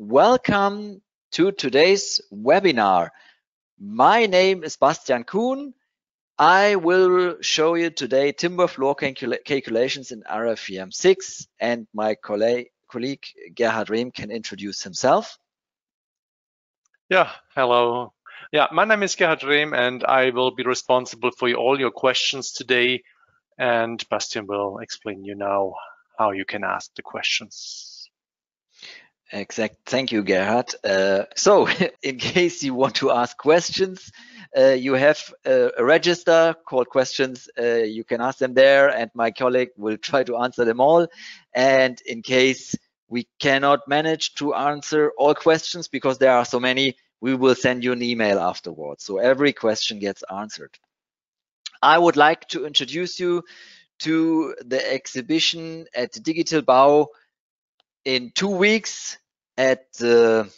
welcome to today's webinar. My name is Bastian Kuhn. I will show you today timber floor calcula calculations in RFEM 6 and my colleague, colleague Gerhard Rehm can introduce himself. Yeah, hello. Yeah, my name is Gerhard Rehm and I will be responsible for all your questions today and Bastian will explain you now how you can ask the questions. Exact. Thank you, Gerhard. Uh, so, in case you want to ask questions, uh, you have a, a, register called questions. Uh, you can ask them there, and my colleague will try to answer them all. And in case we cannot manage to answer all questions because there are so many, we will send you an email afterwards. So every question gets answered. I would like to introduce you to the exhibition at Digital Bau in two weeks at the,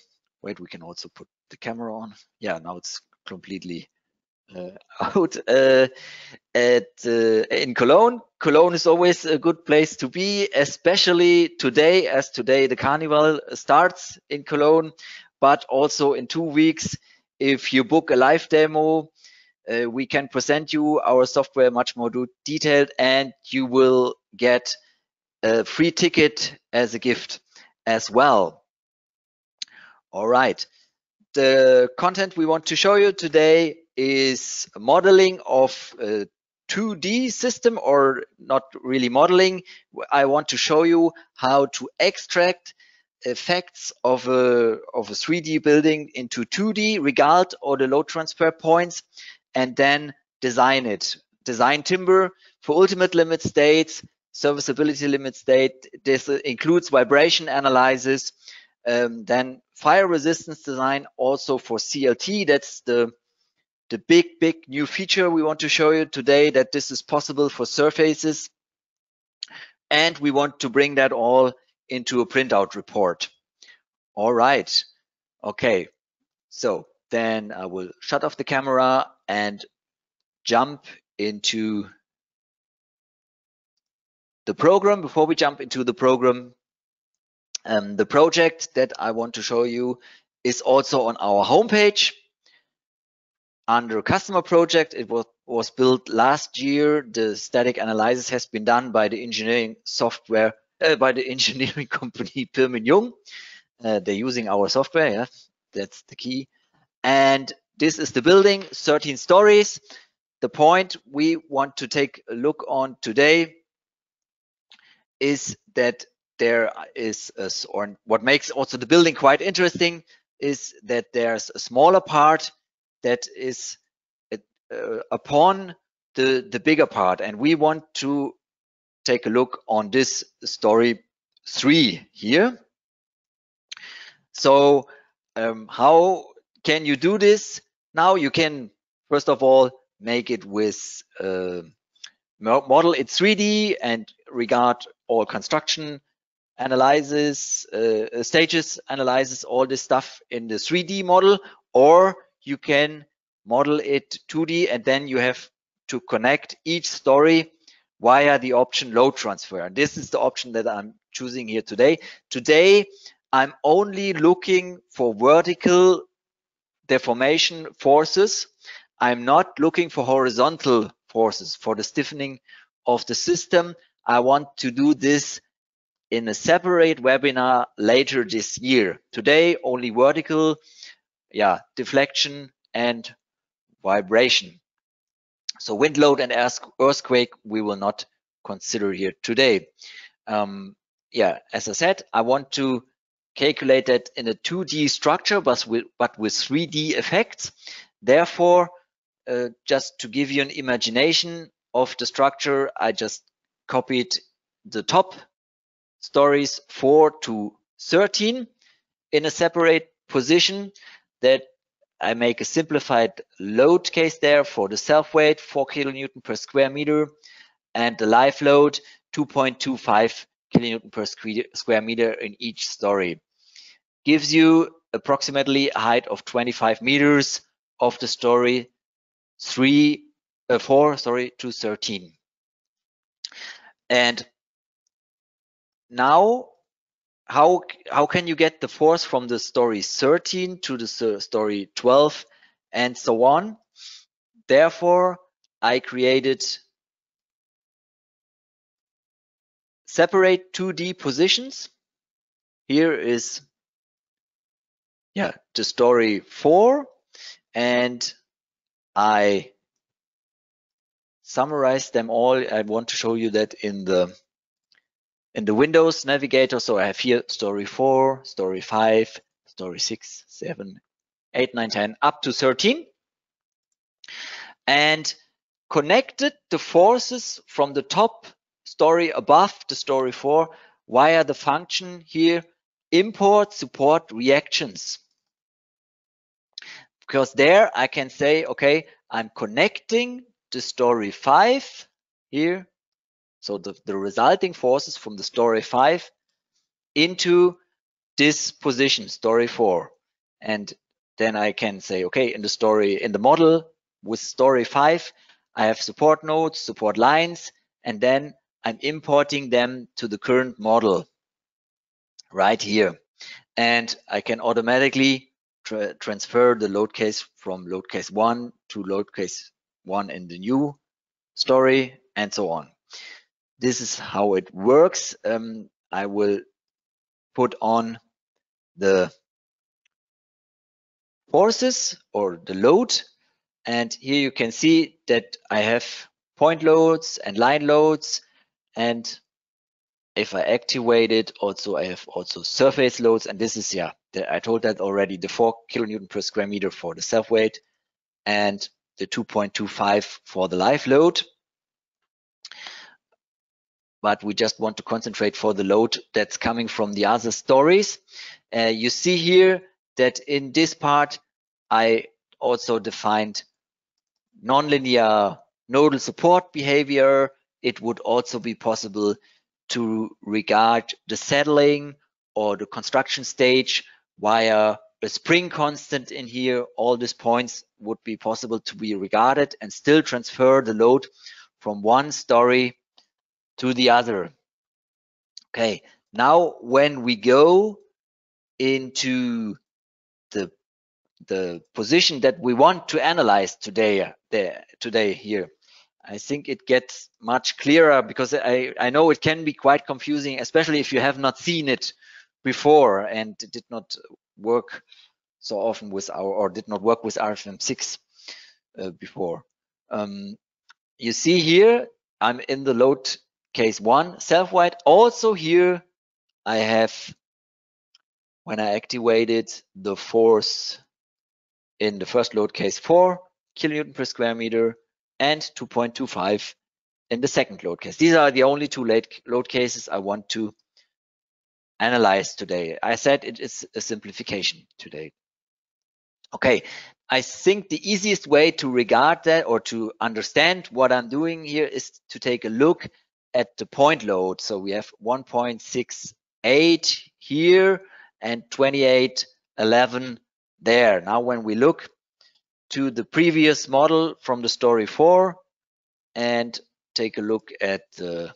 wait, we can also put the camera on. Yeah, now it's completely uh, out uh, at uh, in Cologne. Cologne is always a good place to be, especially today, as today the carnival starts in Cologne, but also in two weeks. If you book a live demo, uh, we can present you our software much more detailed and you will get a free ticket as a gift as well. All right. The content we want to show you today is modeling of a 2D system or not really modeling. I want to show you how to extract effects of a, of a 3D building into 2D regard or the load transfer points and then design it. Design timber for ultimate limit states, serviceability limit state. This includes vibration analysis, um, then fire resistance design also for CLT. That's the the big, big new feature we want to show you today that this is possible for surfaces. And we want to bring that all into a printout report. All right. Okay. So then I will shut off the camera and jump into the program. Before we jump into the program, um, the project that I want to show you is also on our homepage under customer project. It was, was built last year. The static analysis has been done by the engineering software, uh, by the engineering company Pirmin Jung. Uh, they're using our software, yeah, that's the key. And this is the building, 13 stories. The point we want to take a look on today is that there is, a, or what makes also the building quite interesting is that there's a smaller part that is uh, upon the, the bigger part. And we want to take a look on this story three here. So um, how can you do this? Now you can, first of all, make it with uh, model it 3D and regard all construction analysis, uh, stages analysis, all this stuff in the 3D model, or you can model it 2D and then you have to connect each story via the option load transfer. And this is the option that I'm choosing here today. Today, I'm only looking for vertical deformation forces. I'm not looking for horizontal forces for the stiffening of the system. I want to do this in a separate webinar later this year. Today, only vertical, yeah, deflection and vibration. So wind load and earthquake, we will not consider here today. Um, yeah, as I said, I want to calculated in a 2D structure, but with, but with 3D effects. Therefore, uh, just to give you an imagination of the structure, I just copied the top stories 4 to 13 in a separate position that I make a simplified load case there for the self weight 4 kilonewton per square meter and the live load 2.25 kilonewton per square meter in each story. Gives you approximately a height of 25 meters of the story three, uh, four, sorry, to 13. And now how how can you get the force from the story 13 to the story 12 and so on? Therefore i created separate 2d positions. Here is yeah the story 4 and i summarize them all i want to show you that in the in the Windows navigator. So I have here story 4, story 5, story 6, 7, 8, 9, 10, up to 13. And connected the forces from the top story above the story 4 via the function here import support reactions. Because there I can say, okay, I'm connecting the story 5 here so the, the resulting forces from the story five into this position, story four. And then I can say, okay, in the story, in the model with story five, I have support nodes, support lines, and then I'm importing them to the current model right here. And I can automatically tra transfer the load case from load case one to load case one in the new story and so on this is how it works. Um, I will put on the forces or the load. And here you can see that I have point loads and line loads. And if I activate it, also I have also surface loads. And this is, yeah, the, I told that already, the 4 kilonewton per square meter for the self weight and the 2.25 for the live load but we just want to concentrate for the load that's coming from the other stories. Uh, you see here that in this part, I also defined nonlinear nodal support behavior. It would also be possible to regard the settling or the construction stage via a spring constant in here. All these points would be possible to be regarded and still transfer the load from one story to the other. Okay, now when we go into the the position that we want to analyze today there today here i think it gets much clearer because i i know it can be quite confusing especially if you have not seen it before and did not work so often with our or did not work with RFEM 6 uh, before um, you see here i'm in the load case one self-weight. Also here, I have, when I activated the force in the first load case four kilonewton per square meter and 2.25 in the second load case. These are the only two load cases I want to analyze today. I said it is a simplification today. Okay, I think the easiest way to regard that or to understand what I'm doing here is to take a look at the point load. So we have 1.68 here and 2811 there. Now when we look to the previous model from the story 4 and take a look at the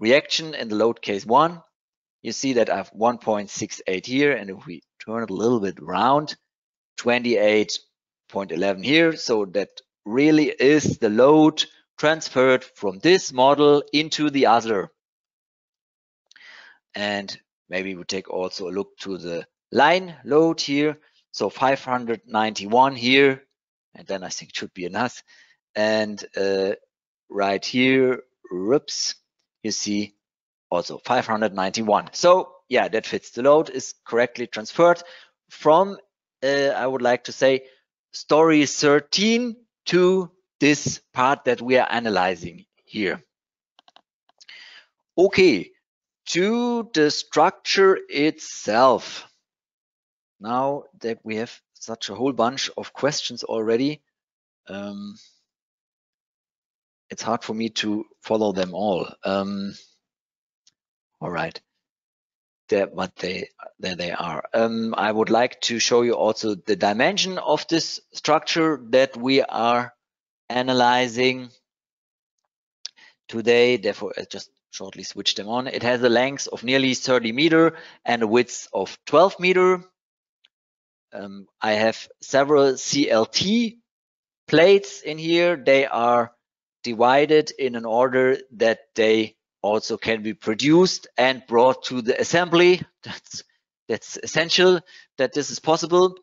reaction in the load case 1, you see that I have 1.68 here and if we turn it a little bit round, 28.11 here. So that really is the load transferred from this model into the other. And maybe we take also a look to the line load here. So 591 here, and then I think it should be enough. And uh, right here, whoops, you see also 591. So yeah, that fits. The load is correctly transferred from, uh, I would like to say, story 13 to this part that we are analyzing here. Okay, to the structure itself. Now that we have such a whole bunch of questions already, um, it's hard for me to follow them all. Um, all right, there, but they there they are. Um, I would like to show you also the dimension of this structure that we are analyzing today. Therefore, I just shortly switch them on. It has a length of nearly 30 meter and a width of 12 meter. Um, I have several CLT plates in here. They are divided in an order that they also can be produced and brought to the assembly. That's that's essential that this is possible.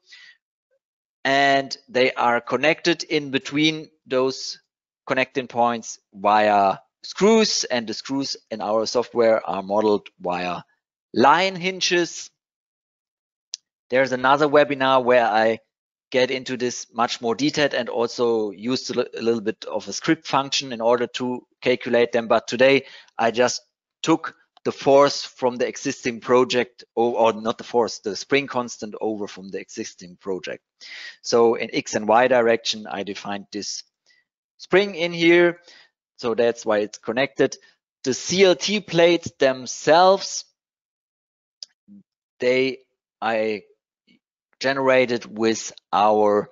And they are connected in between those connecting points via screws and the screws in our software are modeled via line hinges. There's another webinar where I get into this much more detailed and also use a little bit of a script function in order to calculate them. But today I just took the force from the existing project or, or, not the force, the spring constant over from the existing project. So in X and Y direction, I defined this spring in here. So that's why it's connected. The CLT plates themselves, they I generated with our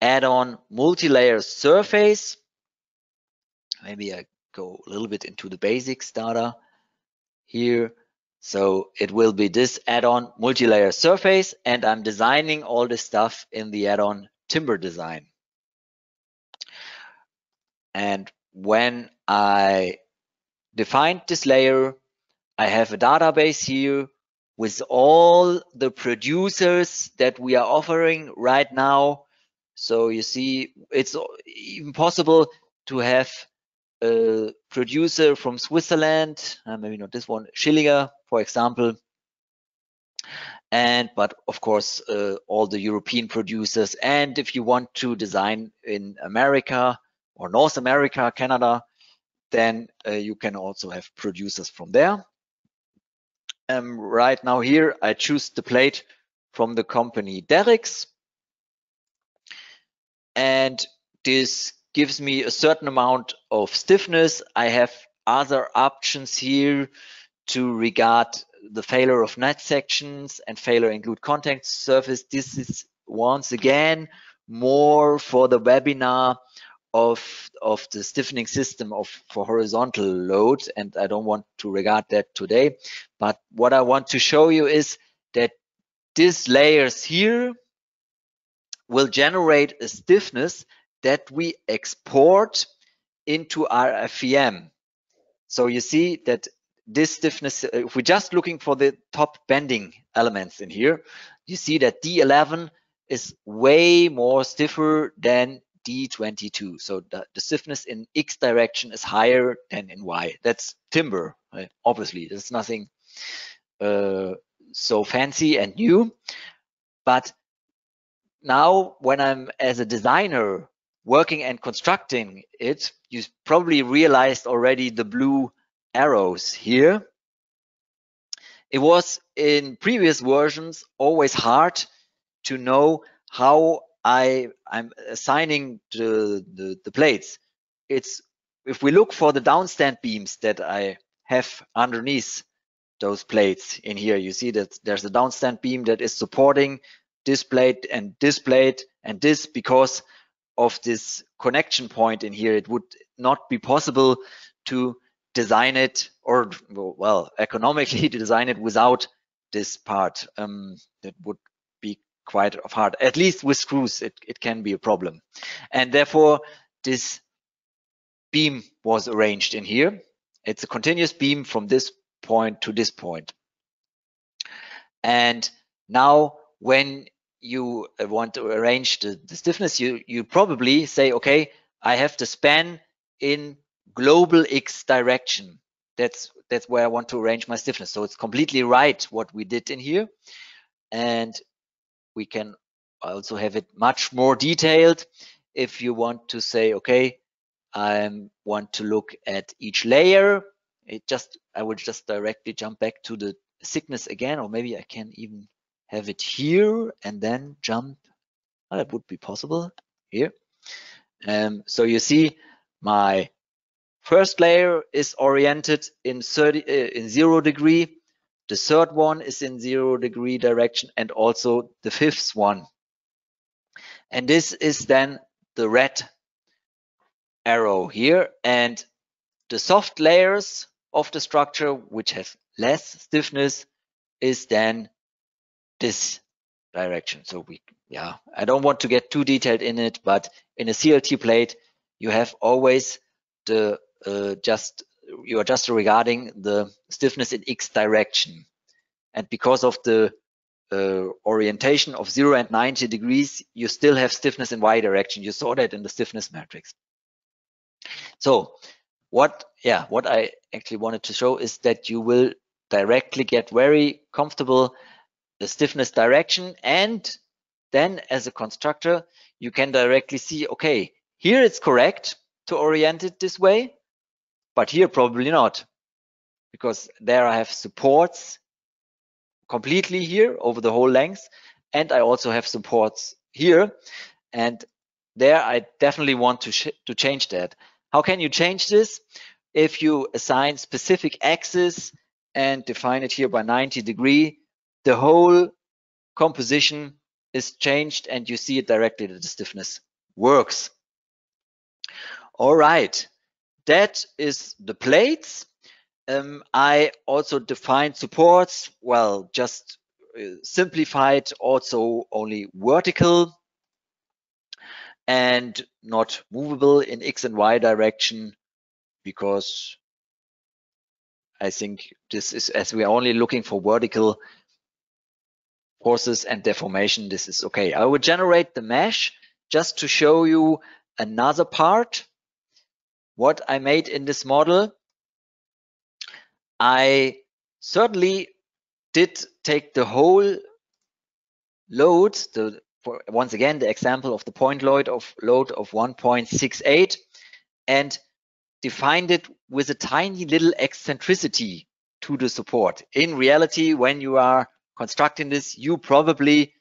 add-on multi-layer surface. Maybe I go a little bit into the basics data here. So it will be this add-on multi-layer surface and I'm designing all this stuff in the add-on timber design. And when I defined this layer, I have a database here with all the producers that we are offering right now. So you see, it's even possible to have a producer from Switzerland, uh, maybe not this one, Schilliger, for example. And, but of course, uh, all the European producers. And if you want to design in America or North America, Canada, then uh, you can also have producers from there. Um, right now here, I choose the plate from the company Derix. And this gives me a certain amount of stiffness. I have other options here to regard the failure of net sections and failure in include contact surface. This is once again more for the webinar of of the stiffening system of for horizontal load and I don't want to regard that today but what I want to show you is that these layers here will generate a stiffness that we export into RFEM. So you see that this stiffness, uh, if we're just looking for the top bending elements in here, you see that D11 is way more stiffer than D22. So the, the stiffness in X direction is higher than in Y. That's timber, right? obviously. There's nothing uh, so fancy and new. But now when I'm as a designer working and constructing it, you probably realized already the blue arrows here. It was in previous versions always hard to know how I, I'm assigning the, the, the plates. It's if we look for the downstand beams that I have underneath those plates in here, you see that there's a downstand beam that is supporting this plate and this plate and this because of this connection point in here, it would not be possible to design it or well economically to design it without this part. Um, that would quite hard. At least with screws, it, it can be a problem. And therefore, this beam was arranged in here. It's a continuous beam from this point to this point. And now when you uh, want to arrange the, the stiffness, you, you probably say, okay, I have the span in global X direction. That's that's where I want to arrange my stiffness. So it's completely right what we did in here. And we can also have it much more detailed if you want to say, okay, I want to look at each layer. It just I will just directly jump back to the thickness again, or maybe I can even have it here and then jump. Oh, that would be possible here. Um, so you see my first layer is oriented in 30 uh, in zero degree. The third one is in zero degree direction and also the fifth one. And this is then the red arrow here and the soft layers of the structure, which have less stiffness, is then this direction. So we, yeah, I don't want to get too detailed in it, but in a CLT plate, you have always the uh, just you are just regarding the stiffness in x direction, and because of the uh, orientation of 0 and 90 degrees, you still have stiffness in y direction. You saw that in the stiffness matrix. So what, yeah, what I actually wanted to show is that you will directly get very comfortable the stiffness direction and then as a constructor, you can directly see, okay, here it's correct to orient it this way, but here probably not because there I have supports completely here over the whole length. And I also have supports here. And there I definitely want to, to change that. How can you change this? If you assign specific axis and define it here by 90 degree, the whole composition is changed and you see it directly that the stiffness works. All right, that is the plates. Um, I also defined supports, well, just uh, simplified also only vertical and not movable in X and Y direction because I think this is as we are only looking for vertical forces and deformation, this is okay. I will generate the mesh just to show you another part what I made in this model I certainly did take the whole load, the for once again the example of the point load of load of 1.68 and defined it with a tiny little eccentricity to the support. In reality, when you are constructing this, you probably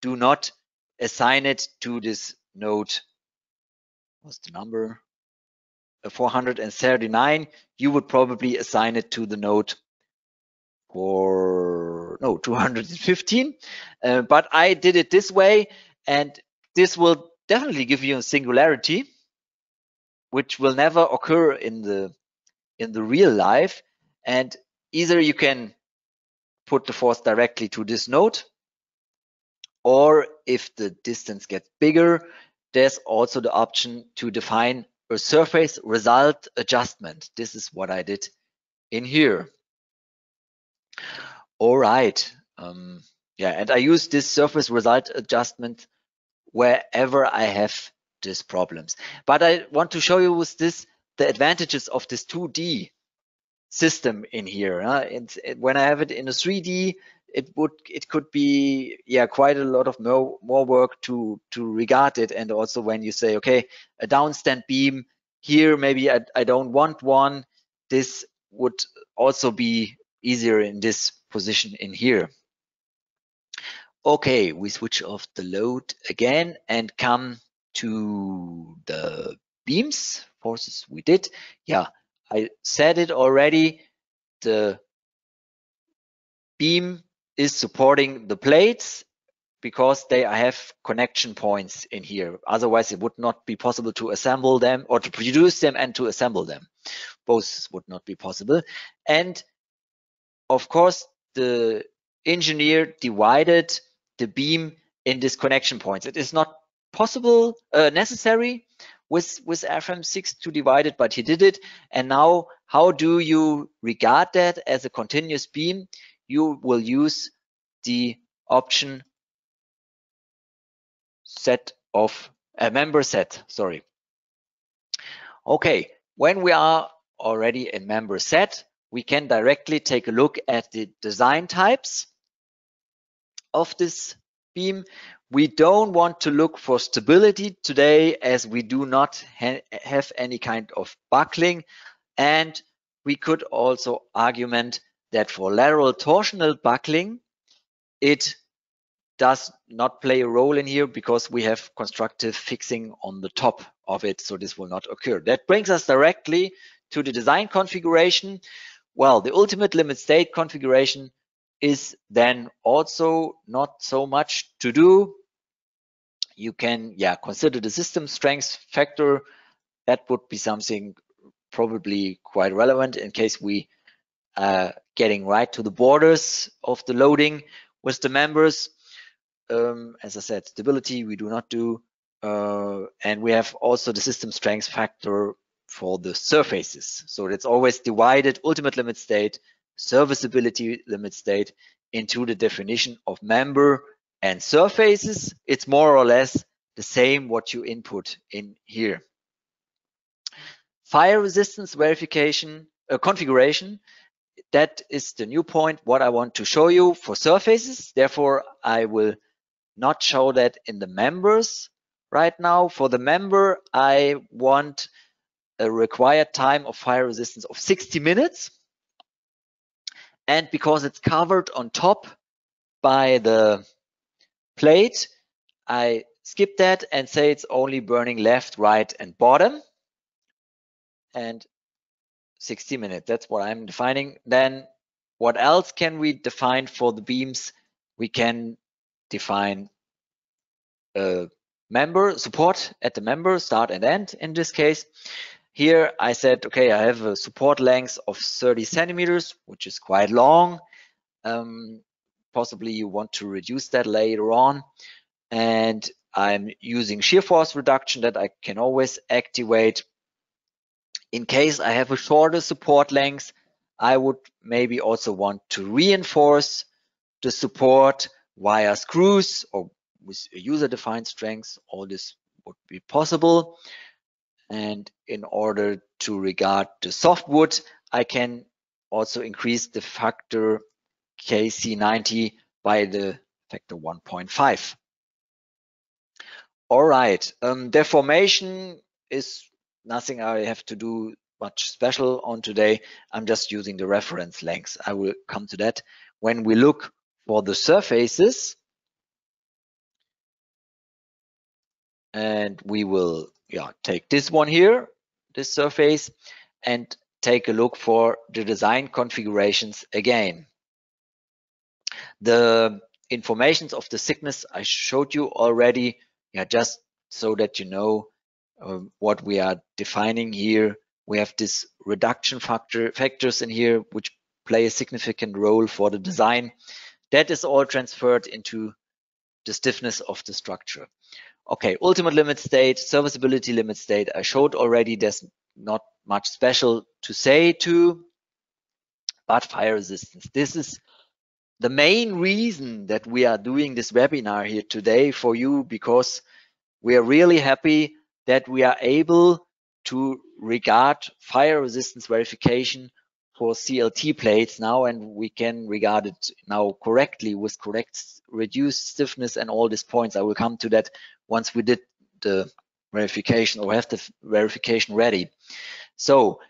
do not assign it to this node. What's the number? 439, you would probably assign it to the node for no 215. Uh, but I did it this way, and this will definitely give you a singularity, which will never occur in the in the real life. And either you can put the force directly to this node, or if the distance gets bigger, there's also the option to define a surface result adjustment. This is what I did in here. All right. Um, yeah, and I use this surface result adjustment wherever I have these problems. But I want to show you with this the advantages of this 2D system in here. Uh, and when I have it in a 3D, it would it could be yeah quite a lot of more more work to to regard it. And also when you say okay a downstand beam here maybe I, I don't want one this would also be easier in this position in here. Okay we switch off the load again and come to the beams forces we did. Yeah I said it already. The beam is supporting the plates because they have connection points in here. Otherwise, it would not be possible to assemble them or to produce them and to assemble them. Both would not be possible. And of course, the engineer divided the beam in these connection points. It is not possible, uh, necessary with, with RFEM 6 to divide it, but he did it. And now, how do you regard that as a continuous beam? You will use the option set of a member set, sorry. Okay, when we are already in member set, we can directly take a look at the design types of this beam. We don't want to look for stability today as we do not ha have any kind of buckling. And we could also argument that for lateral torsional buckling, it does not play a role in here because we have constructive fixing on the top of it, so this will not occur. That brings us directly to the design configuration. Well, the ultimate limit state configuration is then also not so much to do. You can, yeah, consider the system strength factor. That would be something probably quite relevant in case we uh, getting right to the borders of the loading with the members. Um, as I said, stability we do not do. Uh, and we have also the system strength factor for the surfaces. So it's always divided ultimate limit state, serviceability limit state into the definition of member and surfaces. It's more or less the same what you input in here. Fire resistance verification uh, configuration that is the new point what I want to show you for surfaces. Therefore, I will not show that in the members right now. For the member, I want a required time of fire resistance of 60 minutes. And because it's covered on top by the plate, I skip that and say it's only burning left, right, and bottom. And 60 minutes. That's what I'm defining. Then what else can we define for the beams? We can define a member support at the member start and end in this case. Here I said, okay, I have a support length of 30 centimeters, which is quite long. Um, possibly you want to reduce that later on. And I'm using shear force reduction that I can always activate in case I have a shorter support length, I would maybe also want to reinforce the support via screws or with user-defined strengths. All this would be possible. And in order to regard the softwood, I can also increase the factor KC90 by the factor 1.5. All right, um, deformation is nothing I have to do much special on today. I'm just using the reference lengths. I will come to that. When we look for the surfaces, and we will yeah, take this one here, this surface, and take a look for the design configurations again. The informations of the thickness I showed you already, yeah, just so that you know um, what we are defining here. We have this reduction factor factors in here, which play a significant role for the design. That is all transferred into the stiffness of the structure. Okay, ultimate limit state, serviceability limit state. I showed already there's not much special to say to, but fire resistance. This is the main reason that we are doing this webinar here today for you because we are really happy that we are able to regard fire resistance verification for CLT plates now, and we can regard it now correctly with correct reduced stiffness and all these points. I will come to that once we did the verification or have the verification ready. So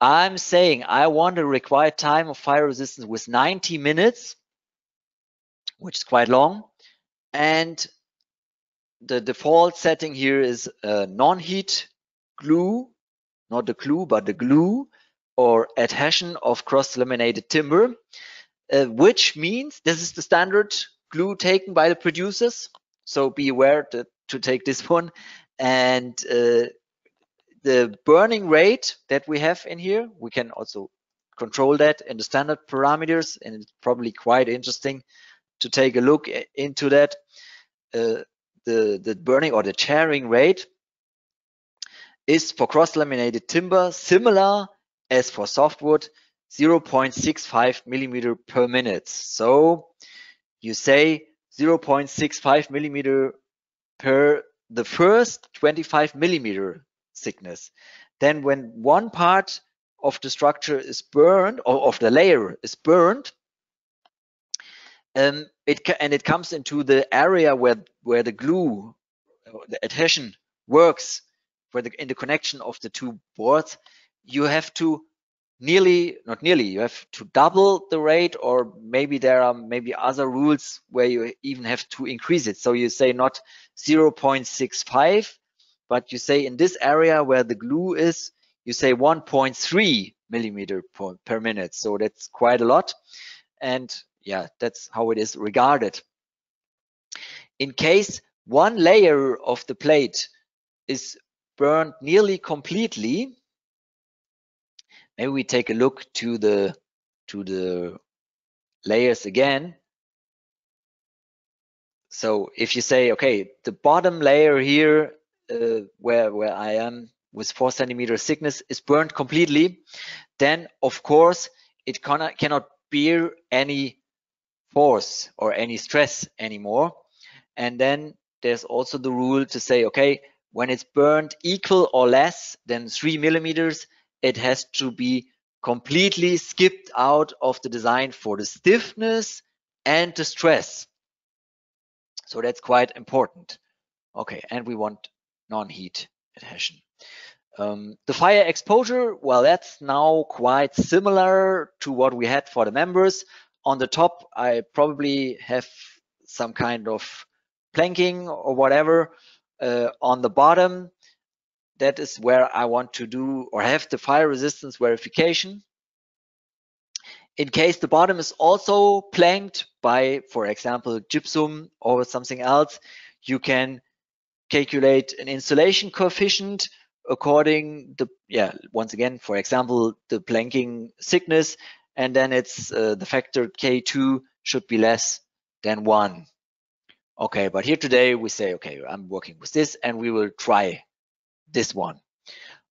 I'm saying I want a required time of fire resistance with 90 minutes, which is quite long, and the default setting here is a non-heat glue, not the glue, but the glue or adhesion of cross-laminated timber, uh, which means this is the standard glue taken by the producers. So be aware to, to take this one. And uh, the burning rate that we have in here, we can also control that in the standard parameters. And it's probably quite interesting to take a look into that. Uh, the, the burning or the charring rate is for cross-laminated timber similar as for softwood 0.65 millimeter per minute. So you say 0.65 millimeter per the first 25 millimeter thickness. Then when one part of the structure is burned or of the layer is burned, um, it and it comes into the area where where the glue, the adhesion works, where the in the connection of the two boards, you have to nearly not nearly you have to double the rate or maybe there are maybe other rules where you even have to increase it. So you say not 0.65 but you say in this area where the glue is you say 1.3 millimeter per, per minute. So that's quite a lot. And yeah, that's how it is regarded. In case one layer of the plate is burned nearly completely, maybe we take a look to the to the layers again. So if you say, okay, the bottom layer here, uh, where, where I am with four centimeter thickness is burned completely, then of course it cannot, cannot bear any force or any stress anymore. And then there's also the rule to say, okay, when it's burned equal or less than three millimeters, it has to be completely skipped out of the design for the stiffness and the stress. So that's quite important. Okay, and we want non-heat adhesion. Um, the fire exposure, well, that's now quite similar to what we had for the members. On the top, I probably have some kind of planking or whatever. Uh, on the bottom, that is where I want to do or have the fire resistance verification. In case the bottom is also planked by, for example, gypsum or something else, you can calculate an insulation coefficient according the, yeah, once again, for example, the planking thickness, and then it's uh, the factor K2 should be less than one. Okay, but here today we say, okay, I'm working with this and we will try this one.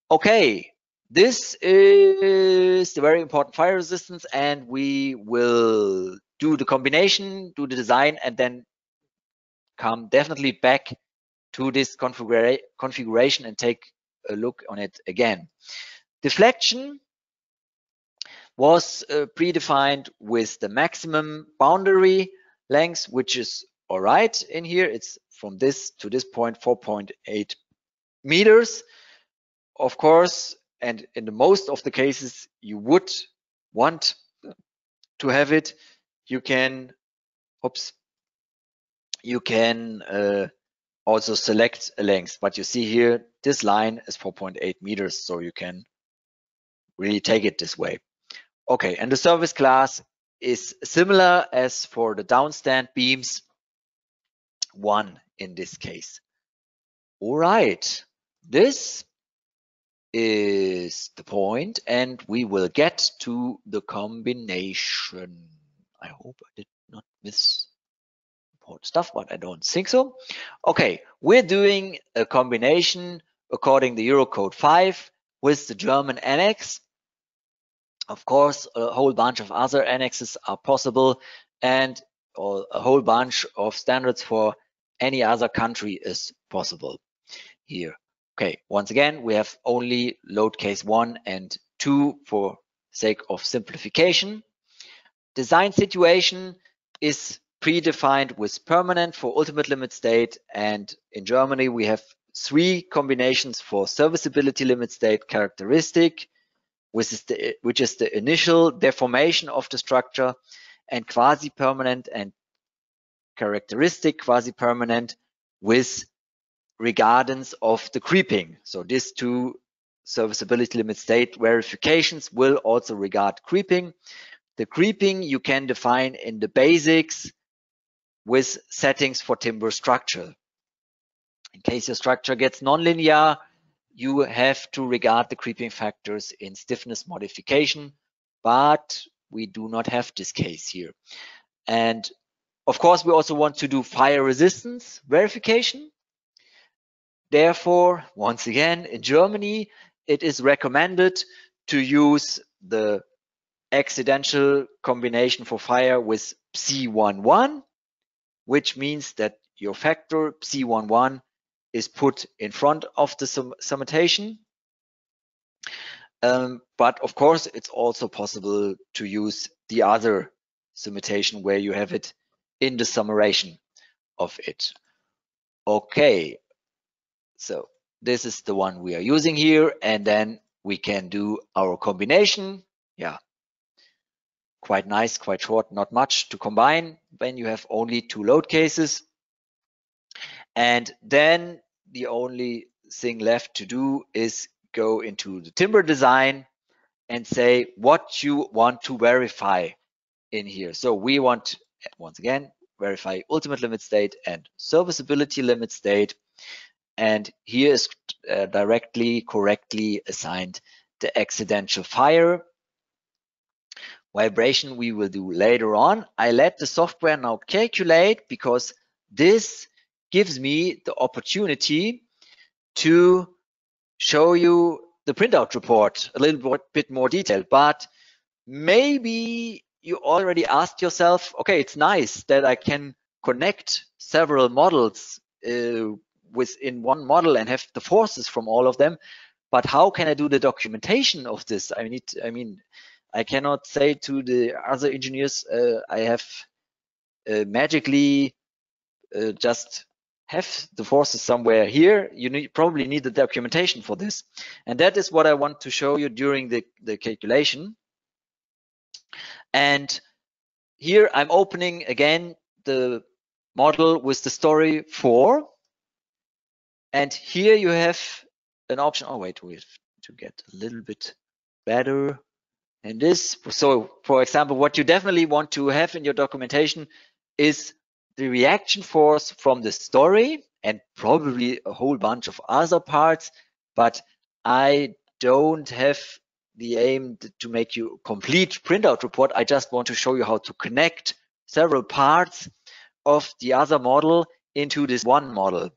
Okay, this is the very important fire resistance and we will do the combination, do the design and then come definitely back to this configura configuration and take a look on it again. Deflection was uh, predefined with the maximum boundary length, which is all right in here. It's from this to this point, 4.8 meters. Of course, and in the most of the cases you would want to have it, you can, oops, you can uh, also select a length. But you see here, this line is 4.8 meters, so you can really take it this way. Okay, and the service class is similar as for the downstand beams, one in this case. All right, this is the point and we will get to the combination. I hope I did not miss important stuff, but I don't think so. Okay, we're doing a combination according to Eurocode 5 with the German annex. Of course, a whole bunch of other annexes are possible and a whole bunch of standards for any other country is possible here. Okay, once again, we have only load case one and two for sake of simplification. Design situation is predefined with permanent for ultimate limit state. And in Germany, we have three combinations for serviceability limit state characteristic, which is the, which is the initial deformation of the structure and quasi-permanent and characteristic quasi-permanent with regardance of the creeping. So these two serviceability limit state verifications will also regard creeping. The creeping you can define in the basics with settings for timber structure. In case your structure gets nonlinear, you have to regard the creeping factors in stiffness modification, but we do not have this case here. And of course, we also want to do fire resistance verification. Therefore, once again, in Germany, it is recommended to use the accidental combination for fire with C11, which means that your factor C11 is put in front of the sum summation. Um, but of course, it's also possible to use the other summation where you have it in the summation of it. Okay, so this is the one we are using here, and then we can do our combination. Yeah, quite nice, quite short, not much to combine when you have only two load cases. And then the only thing left to do is go into the timber design and say what you want to verify in here. So we want once again, verify ultimate limit state and serviceability limit state. And here is uh, directly, correctly assigned the accidental fire. vibration we will do later on. I let the software now calculate because this gives me the opportunity to show you the printout report a little bit more detail. But maybe you already asked yourself, okay, it's nice that I can connect several models uh, within one model and have the forces from all of them. But how can I do the documentation of this? I need, I mean, I cannot say to the other engineers, uh, I have uh, magically uh, just have the forces somewhere here. You need, probably need the documentation for this. And that is what I want to show you during the, the calculation. And here I'm opening again the model with the story four. And here you have an option. Oh, wait, we have to get a little bit better. And this, so for example, what you definitely want to have in your documentation is the reaction force from the story and probably a whole bunch of other parts, but I don't have the aim to make you complete printout report. I just want to show you how to connect several parts of the other model into this one model.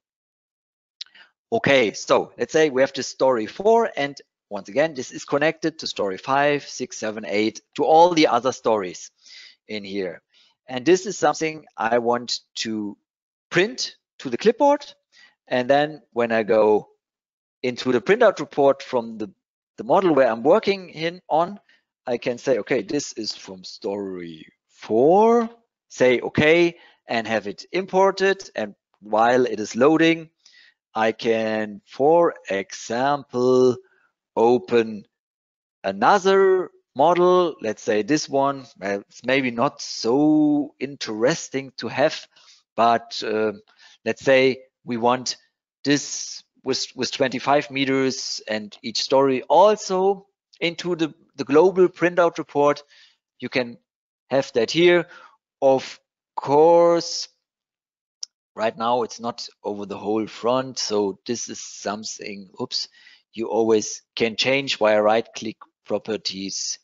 Okay, so let's say we have this story four, and once again, this is connected to story five, six, seven, eight, to all the other stories in here. And this is something I want to print to the clipboard. And then when I go into the printout report from the, the model where I'm working in on, I can say, okay, this is from story four, say okay, and have it imported. And while it is loading, I can, for example, open another model, let's say this one, it's maybe not so interesting to have, but uh, let's say we want this with, with 25 meters and each story also into the, the global printout report. You can have that here. Of course, right now it's not over the whole front. So this is something, oops, you always can change via right click properties,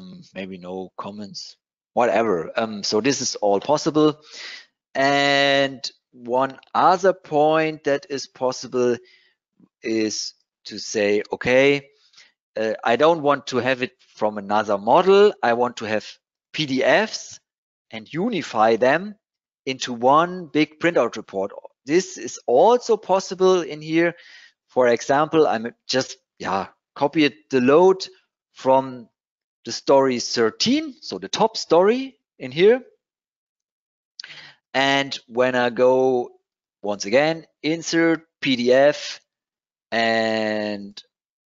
um, maybe no comments, whatever. Um, so this is all possible. And one other point that is possible is to say, okay, uh, I don't want to have it from another model. I want to have PDFs and unify them into one big printout report. This is also possible in here. For example, I'm just yeah copy it the load from the story 13, so the top story in here. And when I go once again, insert PDF and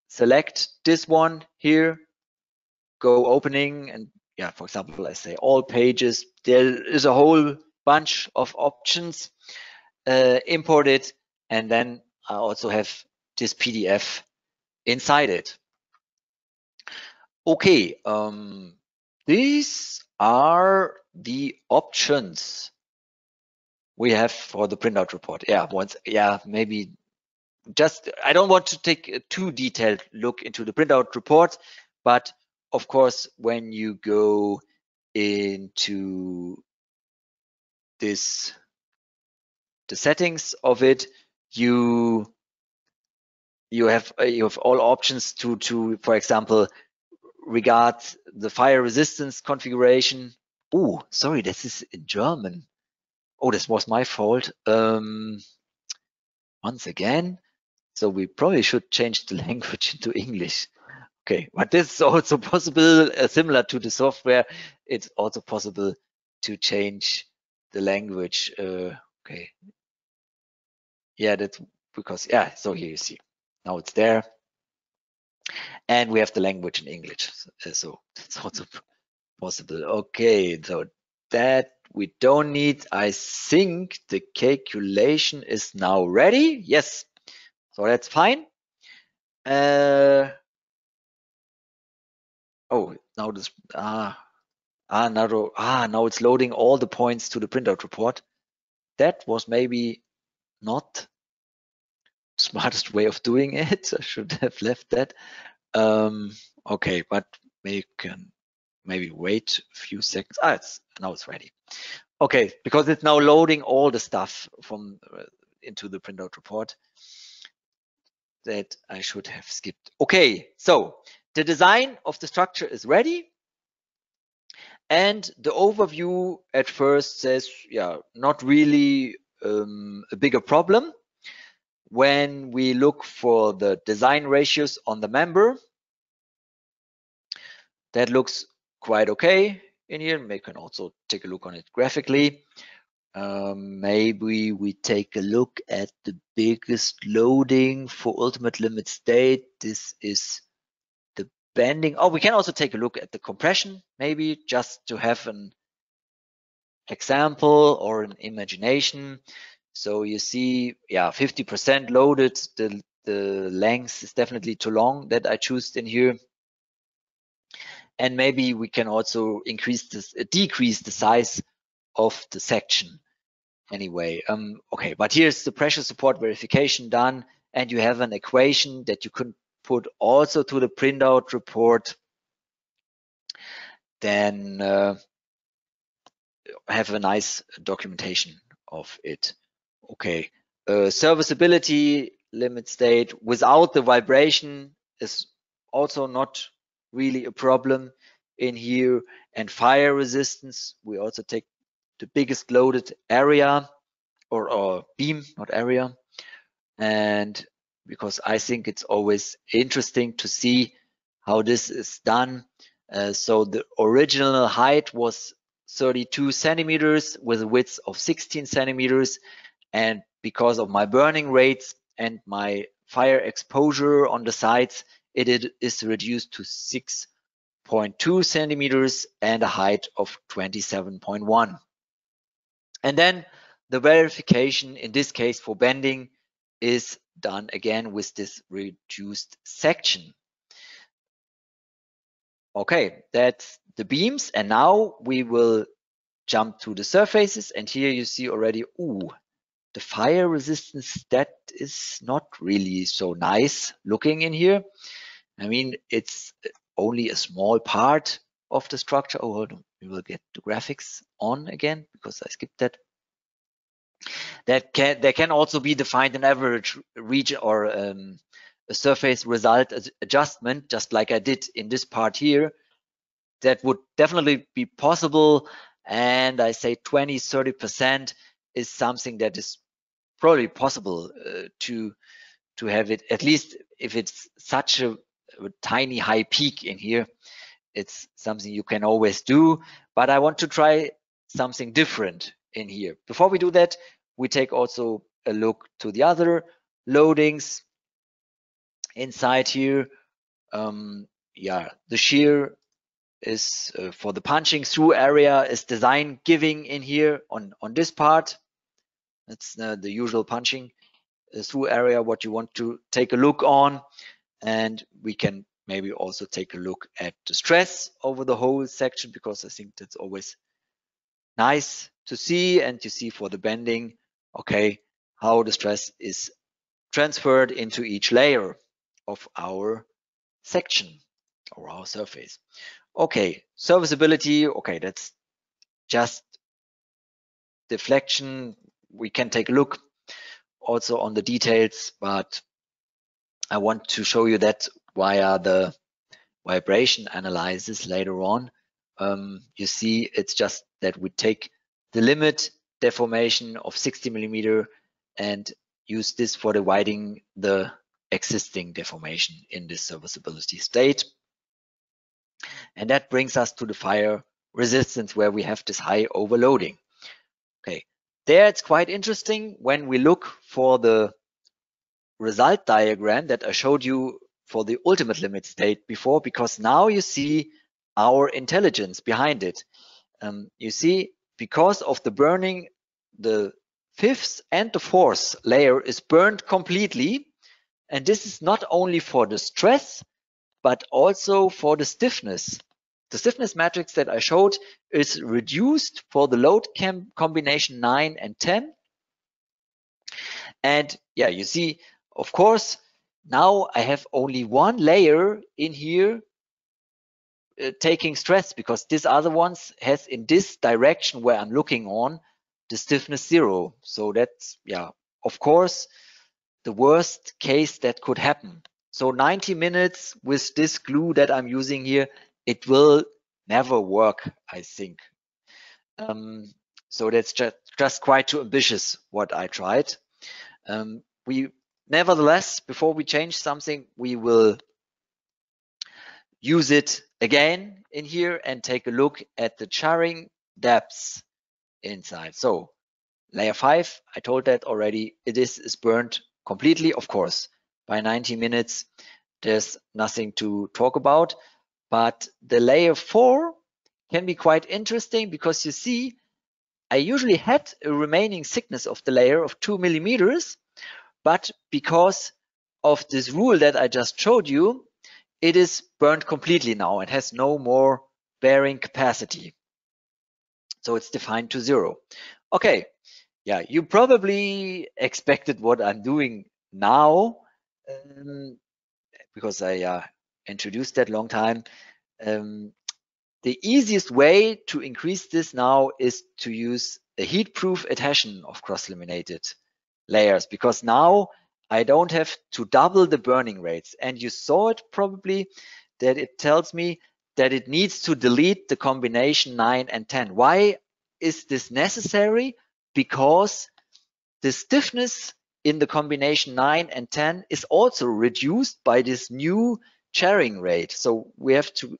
select this one here, go opening and yeah, for example, I say all pages, there is a whole bunch of options uh, imported and then I also have this PDF inside it. Okay, um, these are the options we have for the printout report. Yeah, once, yeah, maybe just, I don't want to take a too detailed look into the printout report, but of course, when you go into this, the settings of it, you you have you have all options to to for example regard the fire resistance configuration. Oh, sorry, this is in German. Oh, this was my fault. Um, once again, so we probably should change the language into English. Okay, but this is also possible, uh, similar to the software, it's also possible to change the language. Uh, okay. Yeah, that's because, yeah, so here you see, now it's there and we have the language in English. So it's also possible. Okay, so that we don't need. I think the calculation is now ready. Yes, so that's fine. Uh, oh, now this ah ah now ah now it's loading all the points to the printout report. That was maybe not smartest way of doing it. I should have left that. Um, okay, but we can maybe wait a few seconds. Ah, it's now it's ready. Okay, because it's now loading all the stuff from uh, into the printout report that I should have skipped. Okay, so the design of the structure is ready. And the overview at first says, yeah, not really um, a bigger problem. When we look for the design ratios on the member, that looks quite okay in here. We can also take a look on it graphically. Um, maybe we take a look at the biggest loading for ultimate limit state. This is the bending. Oh, we can also take a look at the compression, maybe just to have an example or an imagination. So you see, yeah, 50% loaded. The, the length is definitely too long that I choose in here. And maybe we can also increase this, uh, decrease the size of the section anyway. Um, okay, but here's the pressure support verification done, and you have an equation that you can put also to the printout report. Then uh, have a nice documentation of it. Okay, uh, serviceability limit state without the vibration is also not really a problem in here. And fire resistance, we also take the biggest loaded area or, or beam, not area. And because I think it's always interesting to see how this is done. Uh, so the original height was 32 centimeters with a width of 16 centimeters. And because of my burning rates and my fire exposure on the sides, it is reduced to 6.2 centimeters and a height of 27.1. And then the verification in this case for bending is done again with this reduced section. Okay, that's the beams. And now we will jump to the surfaces. And here you see already, ooh, the fire resistance, that is not really so nice looking in here. I mean, it's only a small part of the structure. Oh. We will get the graphics on again because I skipped that. That can there can also be defined an average region or um, a surface result adjustment, just like I did in this part here. That would definitely be possible. And I say 20, 30% is something that is probably possible uh, to to have it at least if it's such a, a tiny high peak in here it's something you can always do, but I want to try something different in here. Before we do that, we take also a look to the other loadings inside here. Um, yeah, the shear is uh, for the punching through area is design giving in here on, on this part. That's uh, the usual punching uh, through area, what you want to take a look on. And we can maybe also take a look at the stress over the whole section because I think that's always nice to see and to see for the bending, okay, how the stress is transferred into each layer of our section or our surface. Okay, serviceability, okay, that's just deflection. We can take a look also on the details, but I want to show you that via the vibration analysis later on, um, you see it's just that we take the limit deformation of 60 millimeter and use this for dividing the existing deformation in this serviceability state. And that brings us to the fire resistance where we have this high overloading. Okay, there it's quite interesting when we look for the result diagram that I showed you for the ultimate limit state before because now you see our intelligence behind it. Um, you see, because of the burning, the fifth and the fourth layer is burned completely. And this is not only for the stress, but also for the stiffness. The stiffness matrix that I showed is reduced for the load combination 9 and 10. And yeah, you see, of course, now I have only one layer in here uh, taking stress because this other ones has in this direction where I'm looking on the stiffness zero. So that's, yeah, of course, the worst case that could happen. So 90 minutes with this glue that I'm using here, it will never work, I think. Um, so that's just, just quite too ambitious what I tried. Um, we nevertheless, before we change something, we will use it again in here and take a look at the charring depths inside. So layer five, I told that already, it is, is burned completely, of course, by 90 minutes. There's nothing to talk about, but the layer four can be quite interesting because you see, I usually had a remaining thickness of the layer of two millimeters, but because of this rule that I just showed you, it is burned completely now. It has no more bearing capacity. So it's defined to zero. Okay, yeah, you probably expected what I'm doing now um, because I uh, introduced that long time. Um, the easiest way to increase this now is to use a heat-proof adhesion of cross-laminated layers because now I don't have to double the burning rates. And you saw it probably that it tells me that it needs to delete the combination 9 and 10. Why is this necessary? Because the stiffness in the combination 9 and 10 is also reduced by this new charring rate. So we have to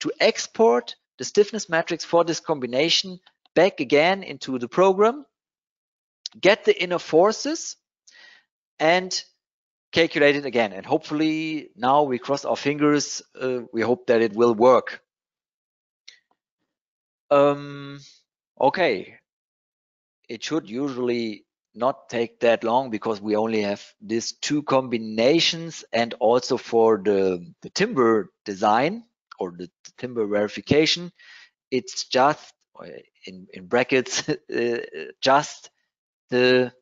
to export the stiffness matrix for this combination back again into the program, get the inner forces, and calculate it again. And hopefully now we cross our fingers. Uh, we hope that it will work. Um, okay. It should usually not take that long because we only have these two combinations and also for the, the timber design or the, timber verification, it's just in, in brackets, uh, just the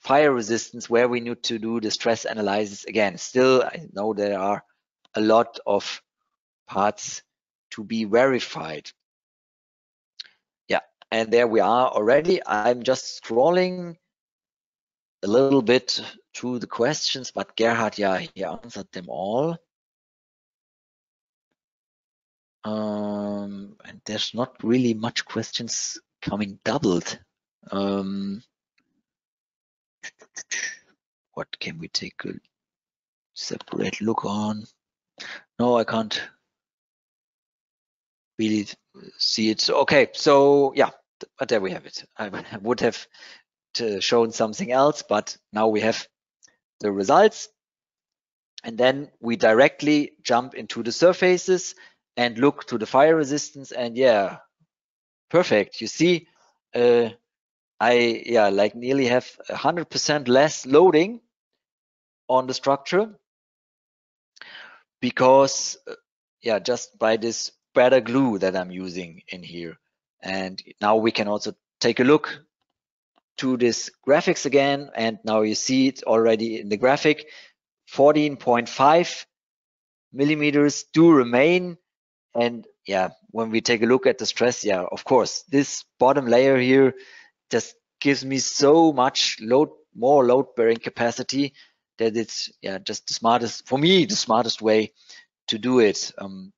fire resistance where we need to do the stress analysis again. Still, I know there are a lot of parts to be verified. Yeah, and there we are already. I'm just scrolling a little bit through the questions, but Gerhard, yeah, he answered them all. Um, and there's not really much questions coming doubled. Um, what can we take a separate look on? No, I can't really see it. Okay, so yeah, but there we have it. I would have shown something else, but now we have the results. And then we directly jump into the surfaces and look to the fire resistance and yeah, perfect. You see, uh, I yeah like nearly have 100% less loading on the structure because uh, yeah just by this better glue that I'm using in here and now we can also take a look to this graphics again and now you see it already in the graphic. 14.5 millimeters do remain. And yeah when we take a look at the stress yeah of course this bottom layer here just gives me so much load, more load bearing capacity that it's yeah just the smartest for me the smartest way to do it. Um,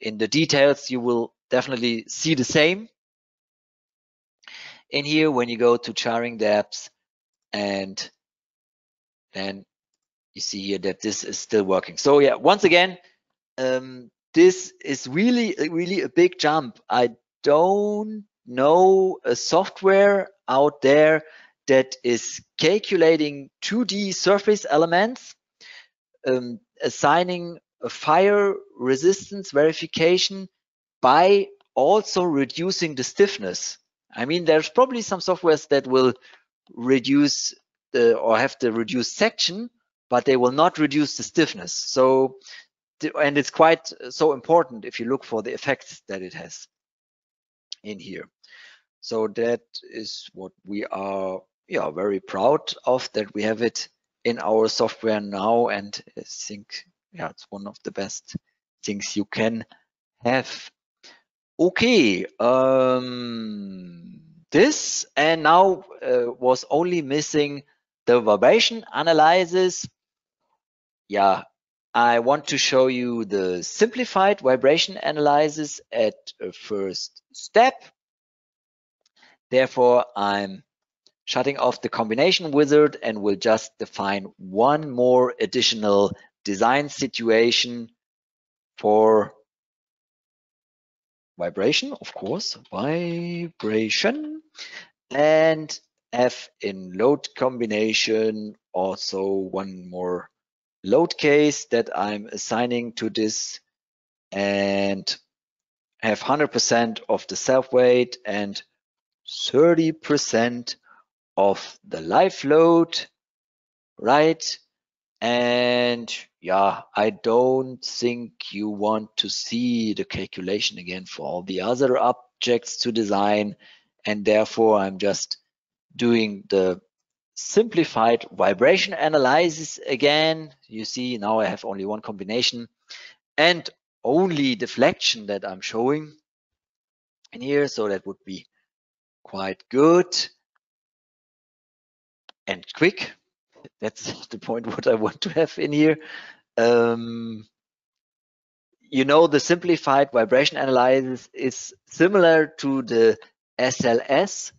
in the details, you will definitely see the same in here when you go to charring depths and then you see here that this is still working. So yeah, once again, um, this is really, really a big jump. I don't know a software out there that is calculating 2D surface elements, um, assigning a fire resistance verification by also reducing the stiffness. I mean, there's probably some softwares that will reduce the, or have the reduced section, but they will not reduce the stiffness. So, and it's quite uh, so important if you look for the effects that it has in here. So that is what we are yeah, very proud of that we have it in our software now. And I think yeah, it's one of the best things you can have. Okay, um, this and now uh, was only missing the vibration analysis. Yeah, I want to show you the simplified vibration analysis at a first step. Therefore, I'm shutting off the combination wizard and will just define one more additional design situation for vibration, of course, vibration, and F in load combination also one more load case that I'm assigning to this and have 100% of the self weight and 30% of the live load, right? And yeah, I don't think you want to see the calculation again for all the other objects to design. And therefore, I'm just doing the simplified vibration analysis again. You see, now I have only one combination and only deflection that I'm showing in here. So that would be quite good and quick. That's the point what I want to have in here. Um, you know, the simplified vibration analysis is similar to the SLS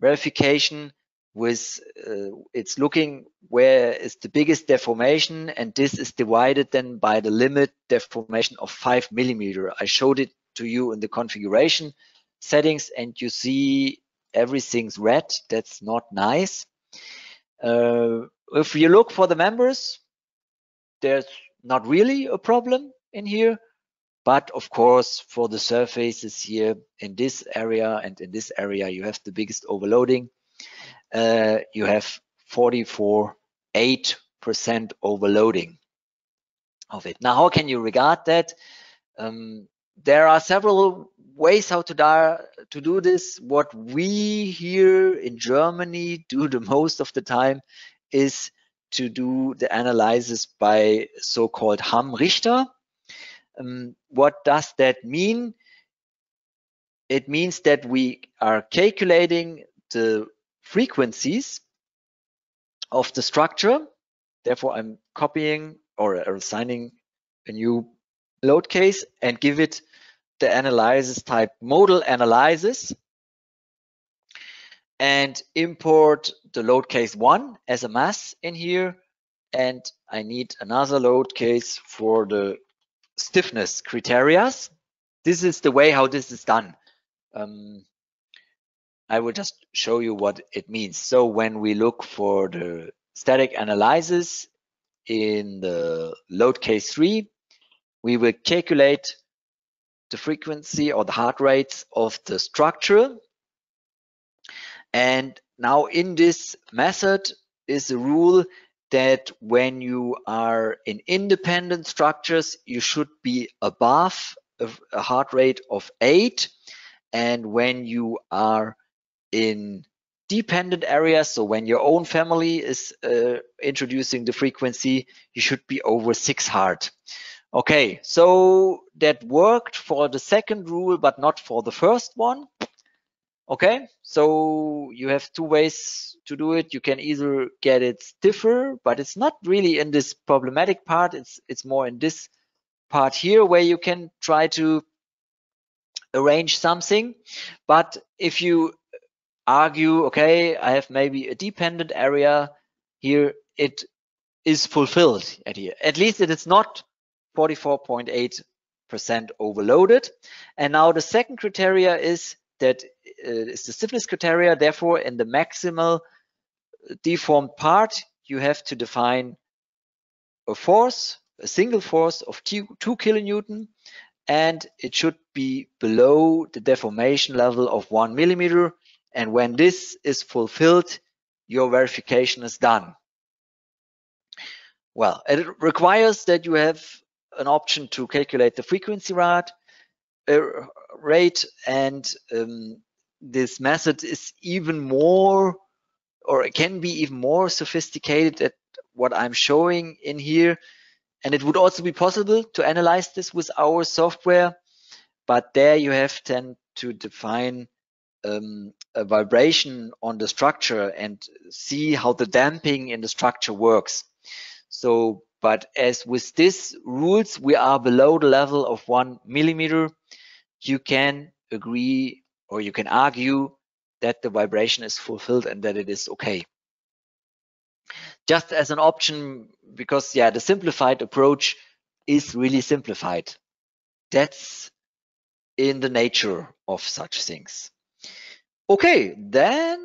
verification with uh, it's looking where is the biggest deformation and this is divided then by the limit deformation of five millimeter. I showed it to you in the configuration settings and you see everything's red. That's not nice. Uh, if you look for the members, there's not really a problem in here. But of course, for the surfaces here in this area and in this area, you have the biggest overloading. Uh, you have 44, 8% overloading of it. Now, how can you regard that? Um, there are several ways how to, to do this. What we here in Germany do the most of the time is to do the analysis by so-called Hamm-Richter. Um, what does that mean? It means that we are calculating the frequencies of the structure. Therefore, I'm copying or assigning a new load case and give it the analysis type modal analysis and import the load case one as a mass in here. And I need another load case for the stiffness criterias. This is the way how this is done. Um, I will just show you what it means. So when we look for the static analysis in the load case three, we will calculate the frequency or the heart rates of the structure. And now in this method is a rule that when you are in independent structures, you should be above a, a heart rate of eight. And when you are in dependent areas, so when your own family is uh, introducing the frequency, you should be over six hertz. Okay, so that worked for the second rule, but not for the first one. Okay, so you have two ways to do it. You can either get it stiffer, but it's not really in this problematic part. It's it's more in this part here where you can try to arrange something. But if you argue, okay, I have maybe a dependent area here, it is fulfilled at here. At least it is not 44.8% overloaded. And now the second criteria is that uh, is the stiffness criteria. Therefore, in the maximal deformed part, you have to define a force, a single force of two, two kilonewton, and it should be below the deformation level of one millimeter. And when this is fulfilled, your verification is done. Well, it requires that you have an option to calculate the frequency rate, rate and um, this method is even more or it can be even more sophisticated at what I'm showing in here. And it would also be possible to analyze this with our software. but there you have then to define um, a vibration on the structure and see how the damping in the structure works. So, but as with these rules, we are below the level of one millimeter, you can agree or you can argue that the vibration is fulfilled and that it is okay. Just as an option, because yeah, the simplified approach is really simplified. That's in the nature of such things. Okay, then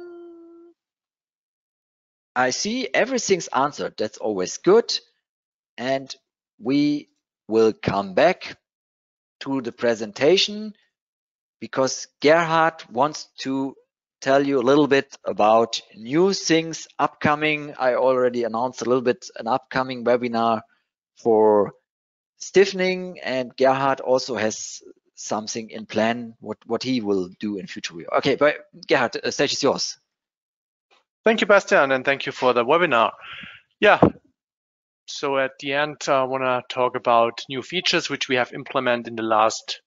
I see everything's answered. That's always good. And we will come back to the presentation because Gerhard wants to tell you a little bit about new things upcoming. I already announced a little bit an upcoming webinar for stiffening and Gerhard also has something in plan what what he will do in future. Okay, but Gerhard, the stage is yours. Thank you, Bastian, and thank you for the webinar. Yeah, so at the end, I want to talk about new features which we have implemented in the last,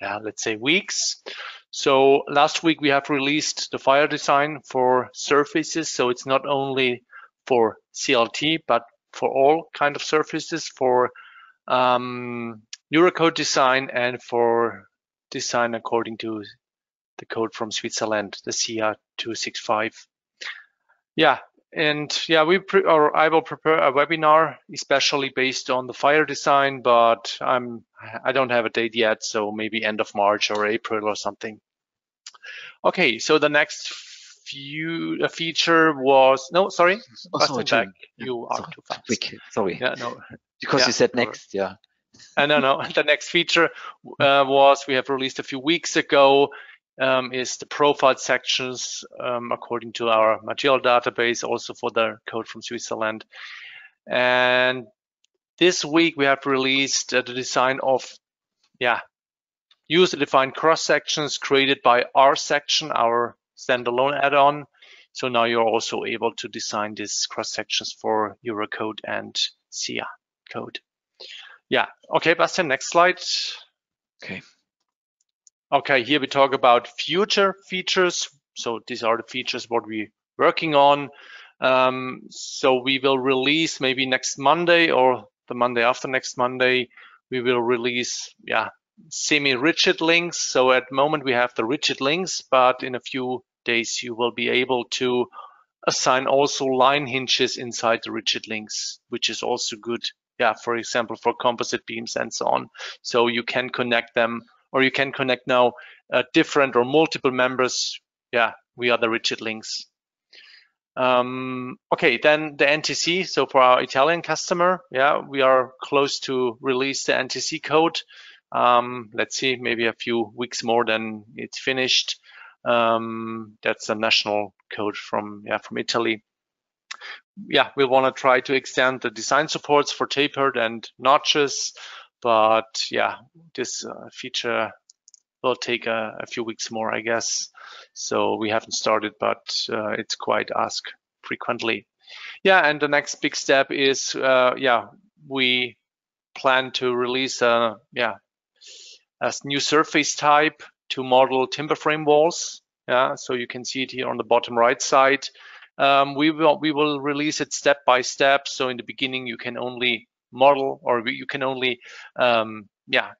yeah, let's say weeks. So last week we have released the fire design for surfaces. So it's not only for CLT, but for all kind of surfaces for um, Eurocode design and for design according to the code from Switzerland, the SIA 265. Yeah, and yeah, we pre- or I will prepare a webinar especially based on the fire design, but I'm I don't have a date yet, so maybe end of March or April or something. Okay, so the next few a feature was no, sorry, oh, sorry back. You are sorry. too fast. Quick, sorry. Yeah, no, because yeah, you said next, yeah. I don't know. The next feature uh, was we have released a few weeks ago um, is the profile sections um, according to our material database, also for the code from Switzerland. And this week we have released uh, the design of, yeah, user-defined cross sections created by RSECTION, our standalone add-on. So now you're also able to design these cross sections for Eurocode and SIA code. Yeah. Okay, Bastian, next slide. Okay. Okay, here we talk about future features. So these are the features what we're working on. Um, so we will release maybe next Monday or the Monday after next Monday, we will release, yeah, semi-rigid links. So at the moment we have the rigid links, but in a few days you will be able to assign also line hinges inside the rigid links, which is also good yeah, for example, for composite beams and so on. So you can connect them or you can connect now uh, different or multiple members. Yeah, we are the rigid links. Um, okay, then the NTC. So for our Italian customer, yeah, we are close to release the NTC code. Um, let's see, maybe a few weeks more than it's finished. Um, that's a national code from yeah from Italy yeah, we want to try to extend the design supports for tapered and notches. But yeah, this uh, feature will take a, a, few weeks more, I guess. So we haven't started, but uh, it's quite asked frequently. Yeah, and the next big step is, uh, yeah, we plan to release a, yeah, a new surface type to model timber frame walls. Yeah, so you can see it here on the bottom right side. Um, we will we will release it step by step. So in the beginning, you can only model or you can only um, yeah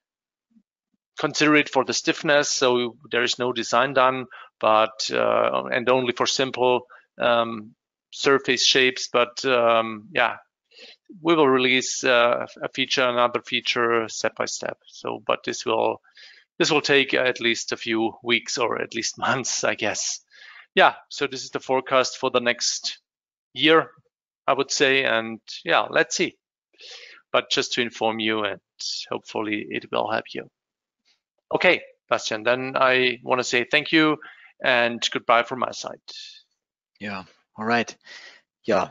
consider it for the stiffness. So there is no design done, but uh, and only for simple um, surface shapes. But um, yeah, we will release uh, a feature, another feature, step by step. So, but this will this will take at least a few weeks or at least months, I guess yeah, so this is the forecast for the next year, I would say. And yeah, let's see. But just to inform you, and hopefully it will help you. Okay, Bastian, then I want to say thank you and goodbye from my side. Yeah, all right. Yeah,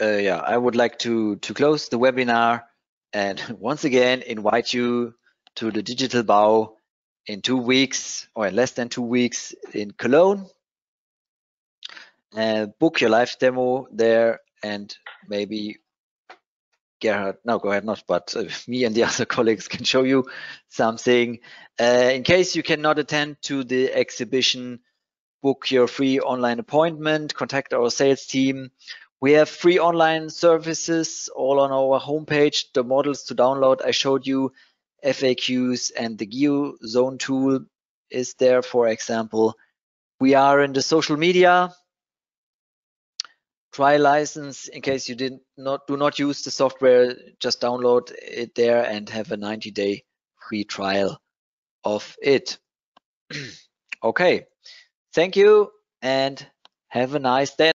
uh, yeah, I would like to, to close the webinar and once again invite you to the digitalBAU in two weeks or in less than two weeks in Cologne uh, book your live demo there and maybe Gerhard, no, go ahead, not, but uh, me and the other colleagues can show you something. Uh, in case you cannot attend to the exhibition, book your free online appointment, contact our sales team. We have free online services all on our homepage. The models to download I showed you, FAQs and the GeoZone tool is there, for example. We are in the social media. Try license in case you did not do not use the software, just download it there and have a 90 day free trial of it. okay, thank you and have a nice day.